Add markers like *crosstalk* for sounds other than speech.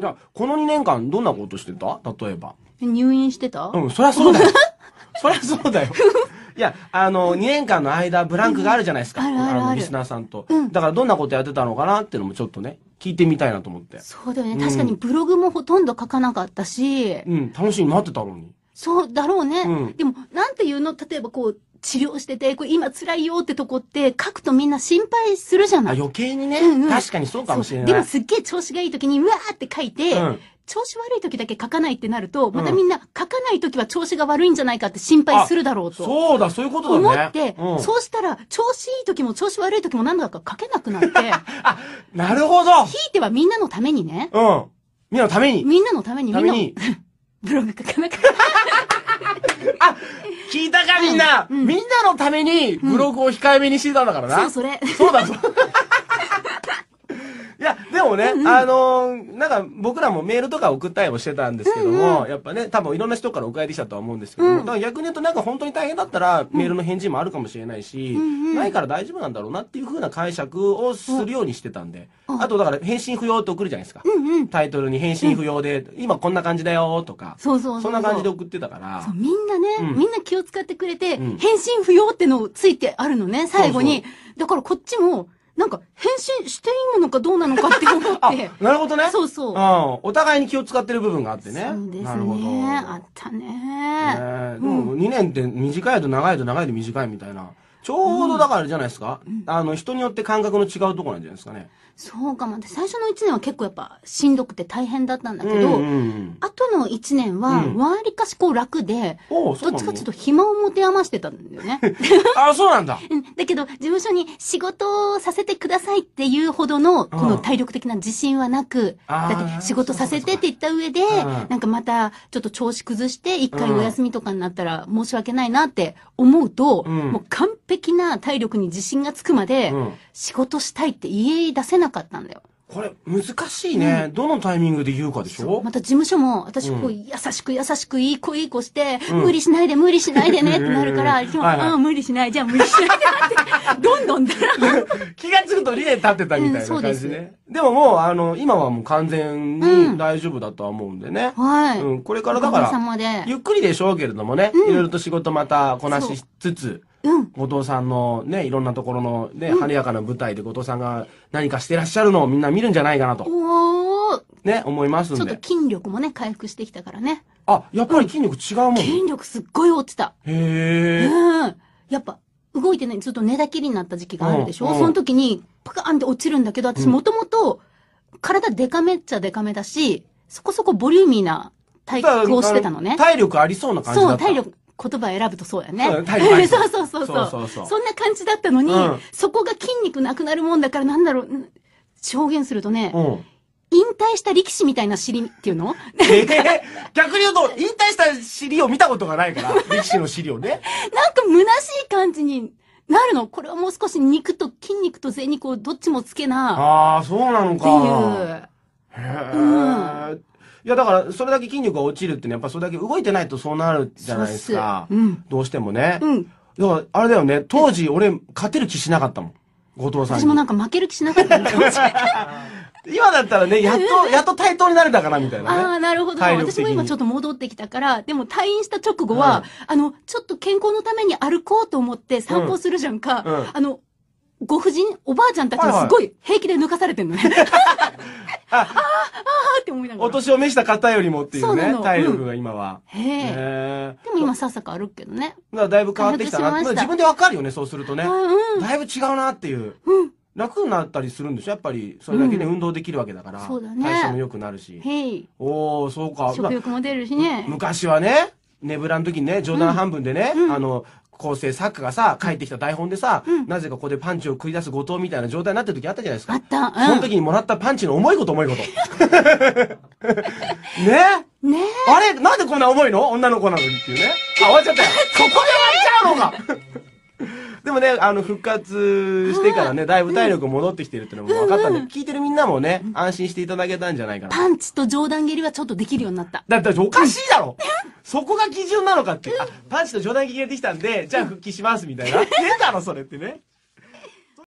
じゃあ、この2年間どんなことしてた？例えば。入院してた？うん、そりゃそうだよ。*laughs* そりゃそうだよ。いや、あの、2年間の間、ブランクがあるじゃないですか。うんあるあるあるの、リスナーさんと。うんだから、どんなことやってたのかなっていうのもちょっとね、聞いてみたいなと思って。そうだよね。うん確かにブログもほとんど書かなかったし、うん、楽しみに待ってたのに。そうだろうね。うんでも、なんていうの？例えばこう、治療してて、これ今辛いよってとこって書くとみんな心配するじゃあ、ない。余計にね、うんうん確かにそうかもしれない。でもすっげえ調子がいい時に、うわーって書いて、うん調子悪い時だけ書かないってなると、またみんな書かない時は調子が悪いんじゃないかって心配するだろうと。そうだ、そういうことだね。思って、うんそうしたら、調子いい時も調子悪い時も何だか書けなくなって、*laughs* なるほどひいてはみんなのためにね、うん。みんなのために。みんなのためにみんな。*laughs* ブログ書かなかった。*laughs* あ、聞いたかみんな、みんなのためにブログを控えめにしてたんだからな。そう、それ。そうだ、そう。いや、でもね、あのーなんか僕らもメールとか送ったりもしてたんですけども、やっぱね、多分いろんな人から送られてきたとは思うんですけども、うん。だから逆に言うとなんか本当に大変だったら、メールの返事もあるかもしれないし、んうんないから大丈夫なんだろうなっていう風な解釈をするようにしてたんで、うんあとだから返信不要って送るじゃないですか。うんうん。タイトルに返信不要で、今こんな感じだよとか、そうそうそう。そんな感じで送ってたから。そう、、みんなね、うん。みんな気を使ってくれて、うん。返信不要ってのついてあるのね、最後に。だからこっちも、なんか、返信していいものかどうなのかって思あって。*laughs* なるほどね。そうそう。うん。お互いに気を使ってる部分があってね。そうですなるほど。ね。あったね。ねえでも2年って短いと長いと長いと短いみたいな。ちょうどだからじゃないですか、あの、人によって感覚の違うところなんじゃないですかね。そうかも。で最初の1年は結構やっぱしんどくて大変だったんだけど、うんうんうん。後の1年は、うん。わりかしこう楽で、おうそうなのどっちかっていうと暇を持て余してたんだよね。*laughs* あ、そうなんだ。*laughs* うん。だけど、事務所に仕事をさせてくださいっていうほどの、この体力的な自信はなく、あーだって仕事させてって言った上でうん、なんかまたちょっと調子崩して、一回お休みとかになったら申し訳ないなって思うと、うん。もう完璧な体力に自信がつくまでうん、仕事したいって言い出せなかったんだよ。これ、難しいね、どのタイミングで言うかでしょ？また事務所も、私こうう、優しく優しくいい子いい子して、うん。無理しないで無理しないでね *laughs* ってなるから、うんい。つもはいはい。ああ、無理しない、じゃあ無理しないでって、*laughs* どんどんだら、気がつくと2年経ってたみたいなうんそうです。感じね。でももう、あの、今はもう完全に大丈夫だとは思うんでね。はい。うん、これからだから。ゆっくりでしょうけれどもね、いろいろと仕事またこなしつつ、うん。後藤さんのね、いろんなところのね、晴れやかな舞台で後藤さんが何かしてらっしゃるのをみんな見るんじゃないかなと。ね、思いますんちょっとで。筋力もね、回復してきたからね。あ、やっぱり筋力違うもん。へ筋力すっごい落ちた。え。うん。やっぱ、動いてね、ずっと寝たきりになった時期があるでしょ、うんうんその時に、パカーンって落ちるんだけど、私うんもともと、体デカめっちゃデカめだし、そこそこボリューミーな体格をしてたのね。体力ありそうな感じだそう、った。体力、言葉選ぶとそうやね。そう *laughs* そそううそうそうそんな感じだったのに、うんそこが筋肉なくなるもんだから、なんだろう、うん証言するとね、うん。引退した力士みたいな尻っていうの？ええ逆に言うと、引退した尻を見たことがないから、力士の尻をね。*laughs* なんか虚しい感じになるの？これはもう少し肉と筋肉と贅肉をどっちもつけな、ああ、そうなのってか。いう。へうえ。いや、だから、それだけ筋力が落ちるってね、やっぱそれだけ動いてないとそうなるじゃないですか。そうっすうんどうしてもね。うん。だから、あれだよね、当時俺、勝てる気しなかったもん。後藤さんに。私もなんか負ける気しなかったんだよ。*laughs* 今だったらね、やっと、やっと対等になれたかな、みたいああ、なね。なるほど。私も今ちょっと戻ってきたから、でも退院した直後は、あの、ちょっと健康のために歩こうと思って散歩するじゃんか。うんうんあの、ご婦人、おばあちゃんたちすごい平気で抜かされてんのね。あ *laughs* あ、ああって思いながら。お年を召した方よりもっていうねそう体力が今は。へえ。へえ。でも今さっさか歩くけどね。だだいぶ変わってきたな。回復しました自分でわかるよね、そうするとねあ。うん。だいぶ違うなっていう。うん。楽になったりするんでしょ？やっぱり、それだけで運動できるわけだから。そうだね代謝も良くなるし。へい。おー、そうか。食欲も出るしね。昔はね、ネブラの時にね、冗談半分でね、うんあの、構成作家がさ、書いてきた台本でさ、うんなぜかここでパンチを繰り出す後藤みたいな状態になってる時あったじゃないですか。あった。うん。その時にもらったパンチの重いこと重いこと。*laughs* ねねあれなんでこんな重いの？女の子なのにっていうね。あ、終わっちゃったよ。そこで終わっちゃうのか *laughs* でもね、あの、復活してからね、だいぶ体力戻ってきてるっていうのも分かったんで、聞いてるみんなもね、安心していただけたんじゃないかな。パンチと上段蹴りはちょっとできるようになった。だっておかしいだろそこが基準なのかって。あ、パンチと冗談切れてきたんで、じゃあ復帰しますみたいな。*laughs* 出たのそれってね。